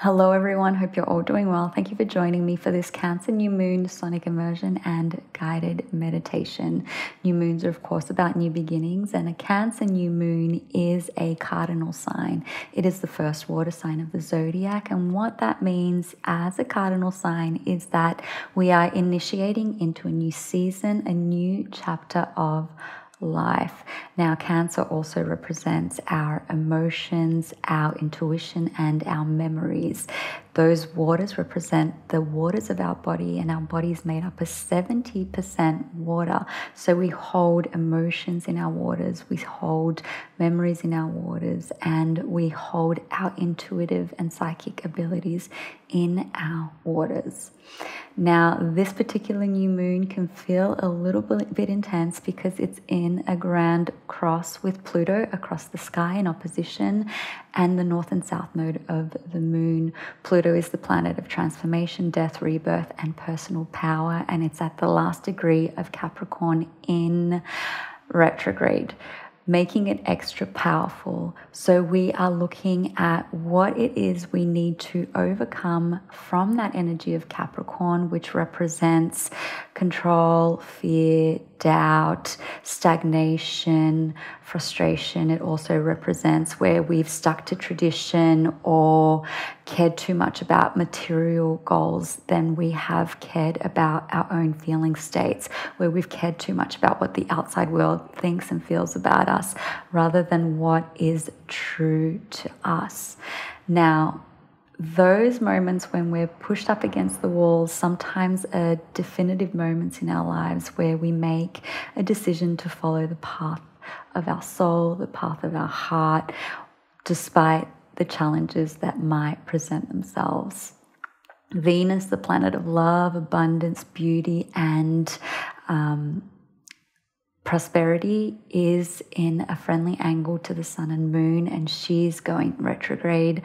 Hello, everyone. Hope you're all doing well. Thank you for joining me for this Cancer New Moon Sonic Immersion and guided meditation. New moons are, of course, about new beginnings, and a Cancer New Moon is a cardinal sign. It is the first water sign of the zodiac, and what that means as a cardinal sign is that we are initiating into a new season, a new chapter of life. Now, Cancer also represents our emotions, our intuition, and our memories. Those waters represent the waters of our body, and our body is made up of 70% water. So we hold emotions in our waters, we hold memories in our waters, and we hold our intuitive and psychic abilities in our waters. Now, this particular new moon can feel a little bit intense because it's in a grand cross with Pluto across the sky in opposition and the north and south node of the moon. Pluto is the planet of transformation, death, rebirth, and personal power, and it's at the last degree of Capricorn in retrograde making it extra powerful. So, we are looking at what it is we need to overcome from that energy of Capricorn, which represents control, fear, doubt, stagnation, frustration. It also represents where we've stuck to tradition or cared too much about material goals than we have cared about our own feeling states, where we've cared too much about what the outside world thinks and feels about us rather than what is true to us. Now, those moments when we're pushed up against the walls sometimes are definitive moments in our lives where we make a decision to follow the path of our soul, the path of our heart, despite the challenges that might present themselves. Venus, the planet of love, abundance, beauty, and um, prosperity is in a friendly angle to the sun and moon, and she's going retrograde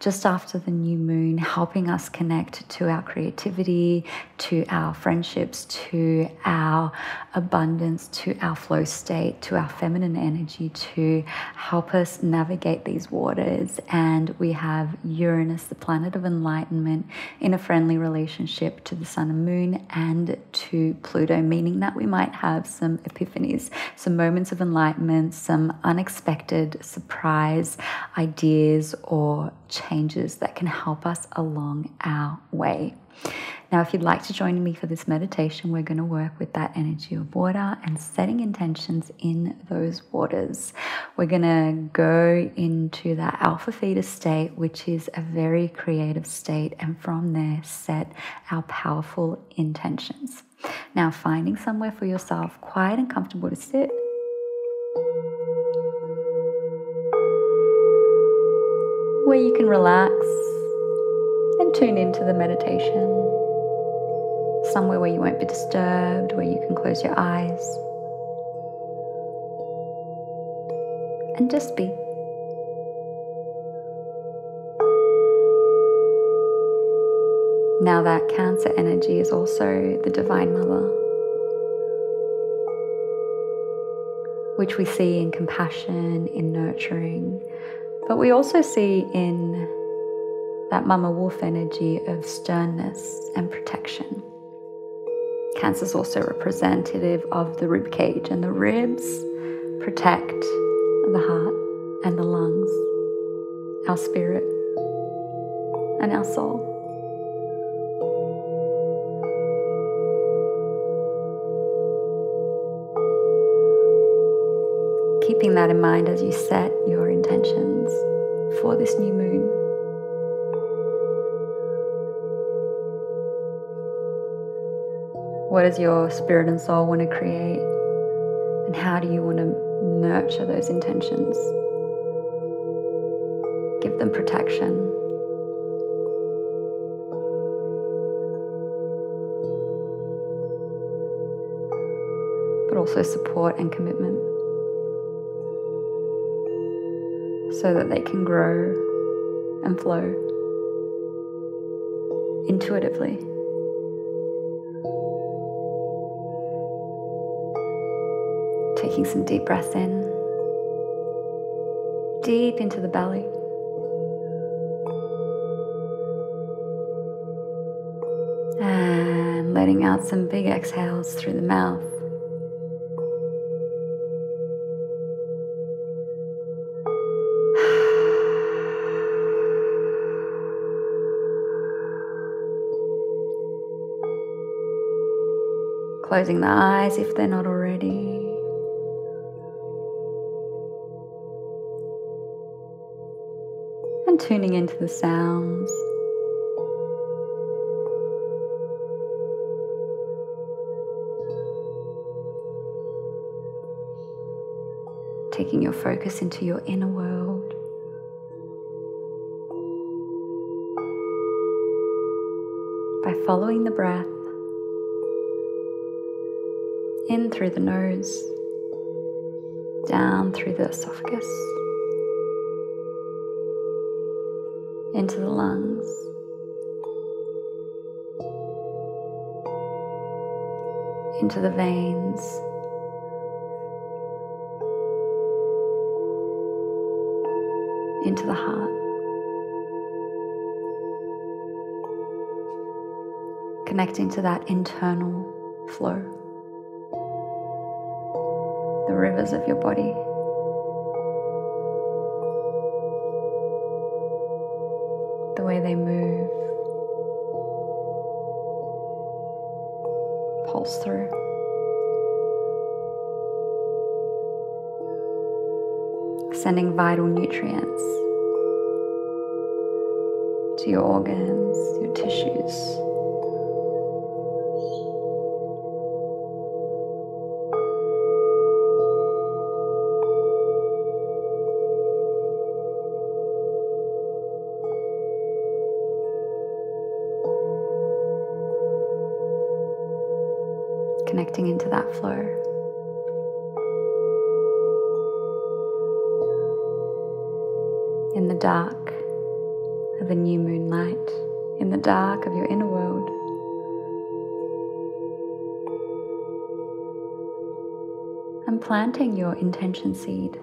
just after the new moon, helping us connect to our creativity, to our friendships, to our abundance, to our flow state, to our feminine energy to help us navigate these waters. And we have Uranus, the planet of enlightenment, in a friendly relationship to the sun and moon and to Pluto, meaning that we might have some epiphanies, some moments of enlightenment, some unexpected surprise ideas or changes that can help us along our way. Now, if you'd like to join me for this meditation, we're going to work with that energy of water and setting intentions in those waters. We're going to go into that alpha theta state, which is a very creative state, and from there, set our powerful intentions. Now, finding somewhere for yourself quiet and comfortable to sit where you can relax and tune into the meditation. Somewhere where you won't be disturbed, where you can close your eyes and just be. Now, that Cancer energy is also the Divine Mother, which we see in compassion, in nurturing, but we also see in that mama wolf energy of sternness and protection. Cancer is also representative of the rib cage, and the ribs protect the heart and the lungs, our spirit, and our soul. Keeping that in mind as you set your intentions for this new moon. What does your spirit and soul want to create? And how do you want to nurture those intentions? Give them protection. But also support and commitment. so that they can grow and flow intuitively. Taking some deep breaths in, deep into the belly. And letting out some big exhales through the mouth. Closing the eyes if they're not already. And tuning into the sounds. Taking your focus into your inner world. By following the breath in through the nose, down through the esophagus, into the lungs, into the veins. Into the heart. Connecting to that internal flow the rivers of your body. The way they move, pulse through. Sending vital nutrients to your organs, your tissues. Flow. In the dark of a new moonlight, in the dark of your inner world. And planting your intention seed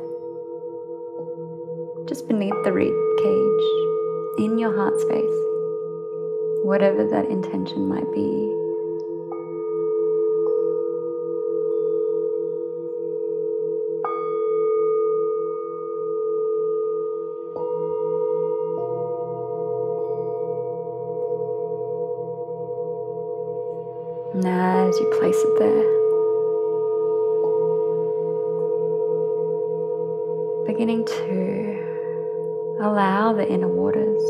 just beneath the rib cage in your heart space, whatever that intention might be. Place it there, beginning to allow the inner waters.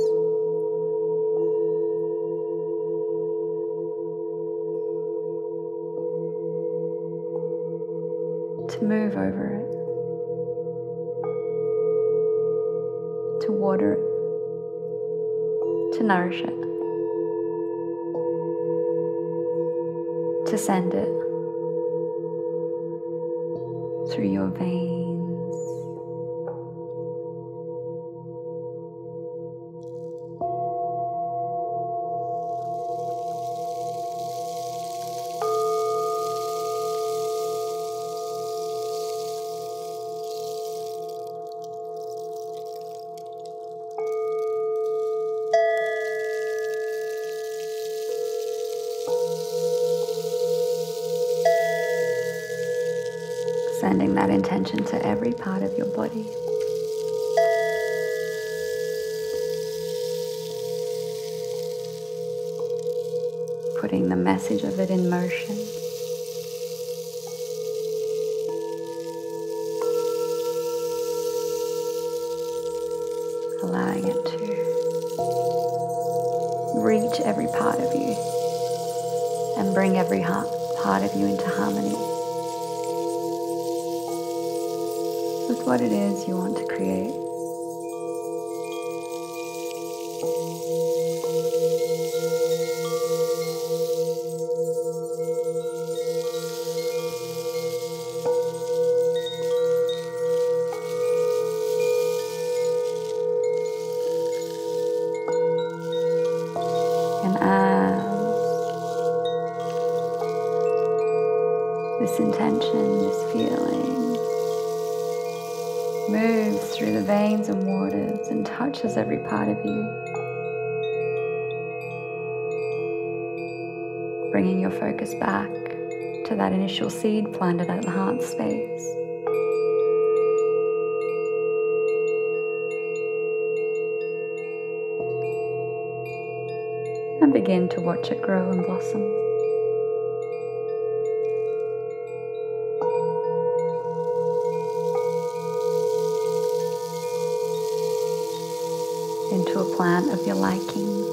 To move over it, to water it, to nourish it. To send it through your veins. Sending that intention to every part of your body. Putting the message of it in motion. Allowing it to reach every part of you and bring every heart, part of you into harmony. What it is you want to create. Part of you. bringing your focus back to that initial seed planted at the heart space. And begin to watch it grow and blossom. Plant of your liking,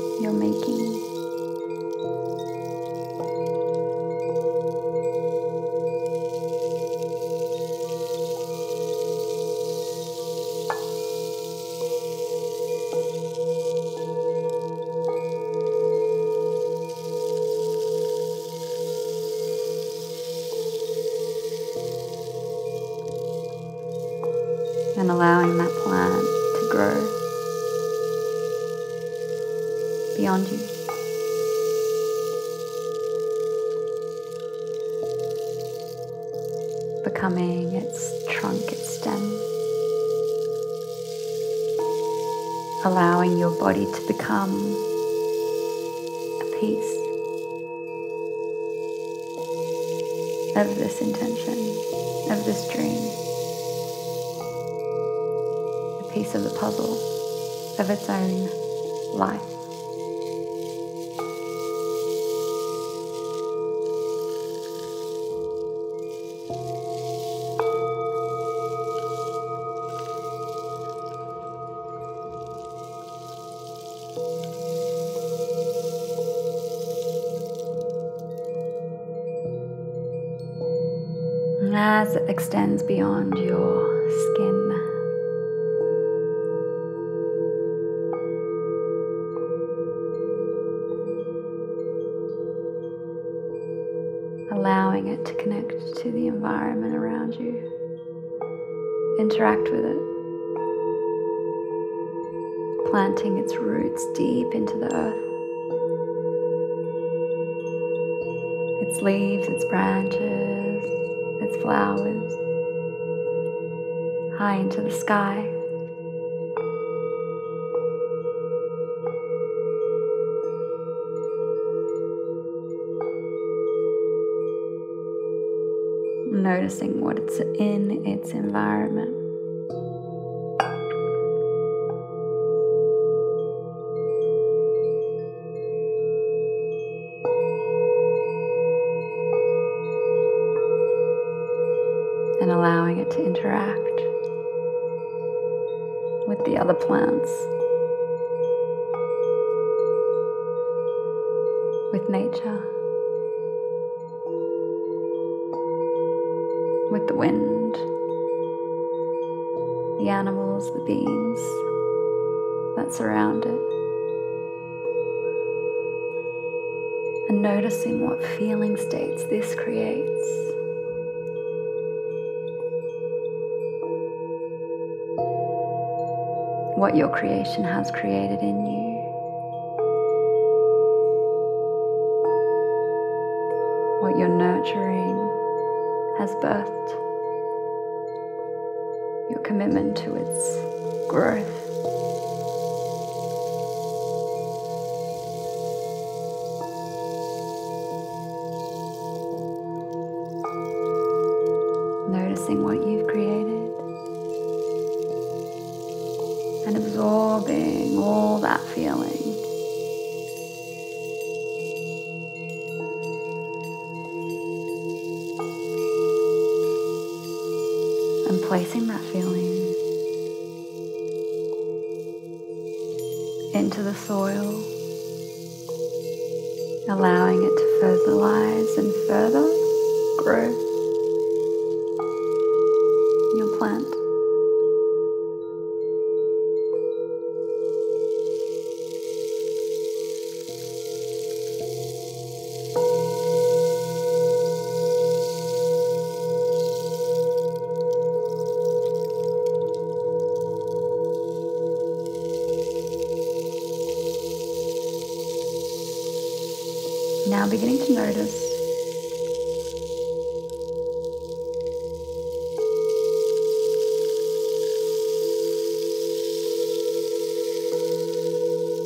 Becoming its trunk, its stem. Allowing your body to become a piece of this intention, of this dream. A piece of the puzzle of its own life. As it extends beyond your skin. Allowing it to connect to the environment around you, interact with it, planting its roots deep into the earth. Its leaves, its branches, flowers high into the sky. Noticing what it's in its environment. Feeling states this creates. what your creation has created in you. What your nurturing has birthed. Your commitment to its growth. Placing that feeling into the soil, allowing it to fertilize and further grow your plant. artist.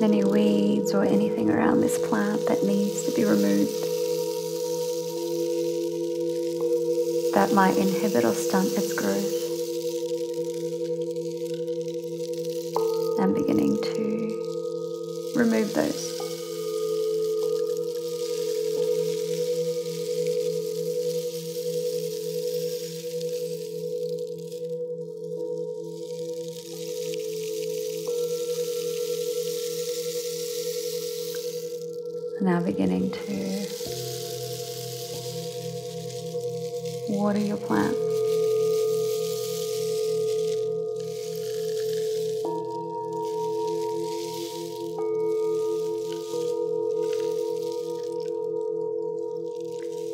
Any weeds or anything around this plant that needs to be removed that might inhibit or stunt its growth. I'm beginning to remove those. Beginning to water your plant.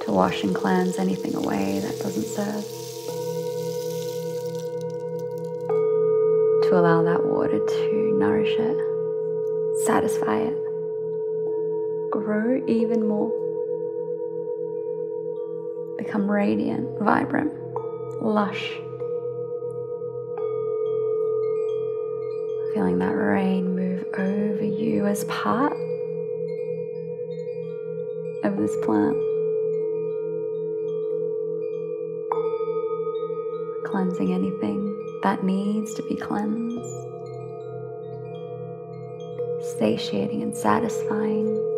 To wash and cleanse anything away that doesn't serve. To allow that water to nourish it, satisfy it grow even more. Become radiant, vibrant, lush. Feeling that rain move over you as part of this plant. Cleansing anything that needs to be cleansed. Satiating and satisfying.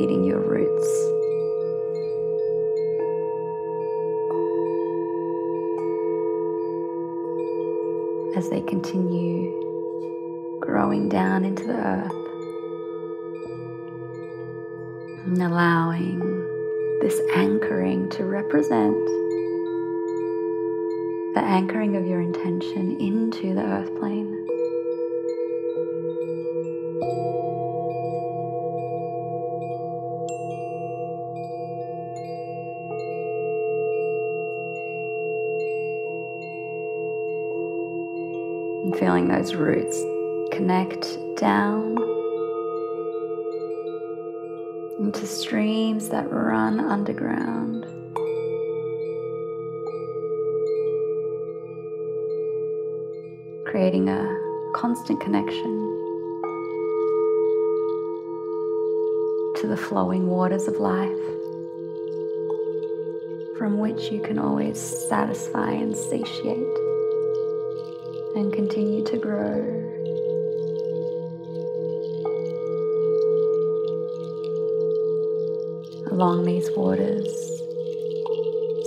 Feeding your roots. as they continue growing down into the earth and allowing this anchoring to represent the anchoring of your intention into the earth plane. And feeling those roots connect down into streams that run underground. Creating a constant connection to the flowing waters of life from which you can always satisfy and satiate and continue to grow. Along these waters,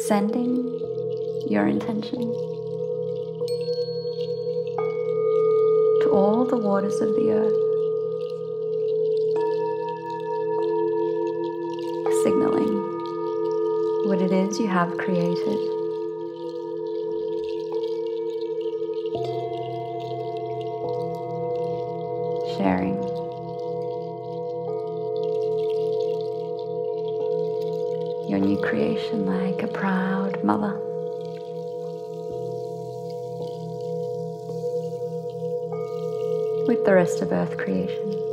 sending your intention to all the waters of the earth, signaling what it is you have created. Creation like a proud mother. With the rest of Earth creation.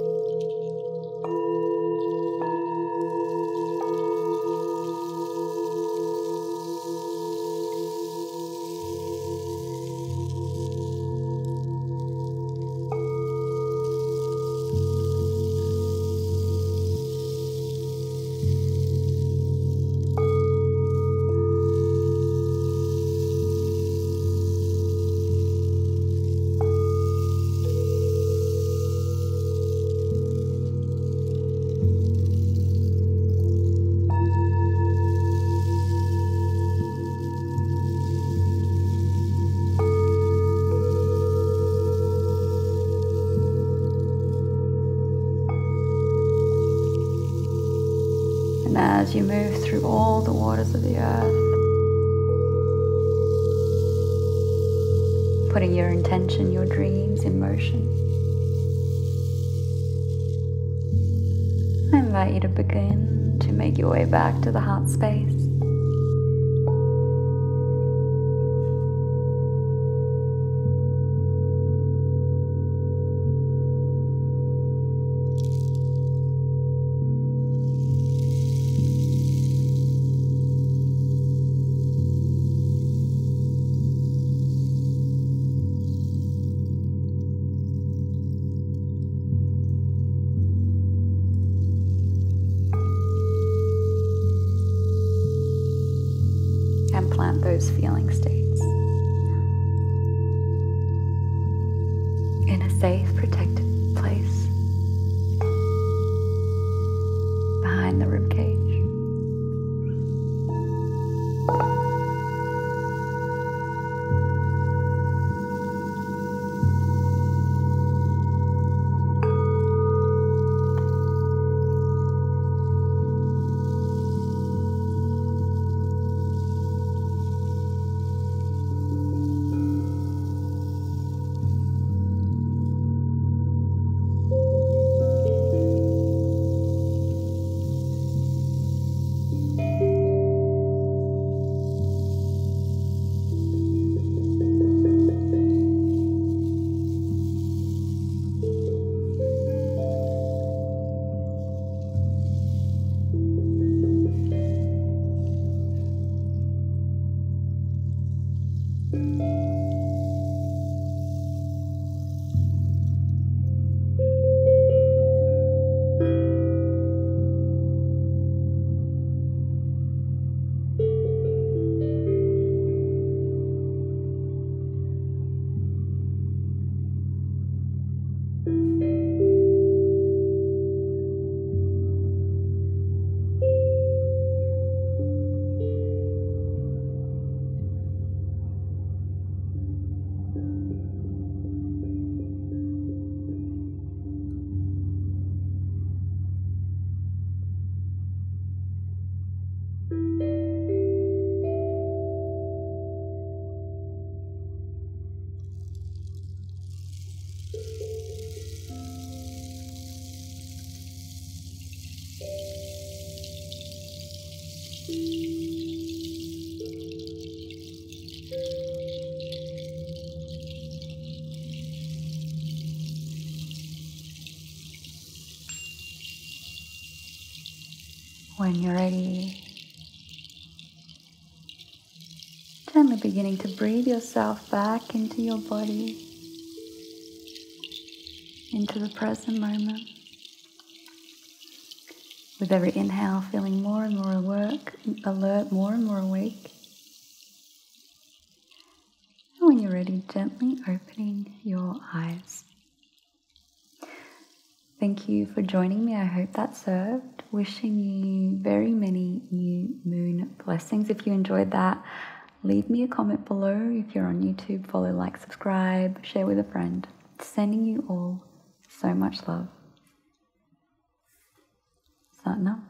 as you move through all the waters of the earth. Putting your intention, your dreams in motion. I invite you to begin to make your way back to the heart space. Those feeling states. When you're ready, gently beginning to breathe yourself back into your body, into the present moment. With every inhale, feeling more and more alert, alert, more and more awake. And when you're ready, gently opening your eyes. Thank you for joining me. I hope that served. Wishing you very many new moon blessings. If you enjoyed that, leave me a comment below. If you're on YouTube, follow, like, subscribe, share with a friend. Sending you all so much love. Satnam.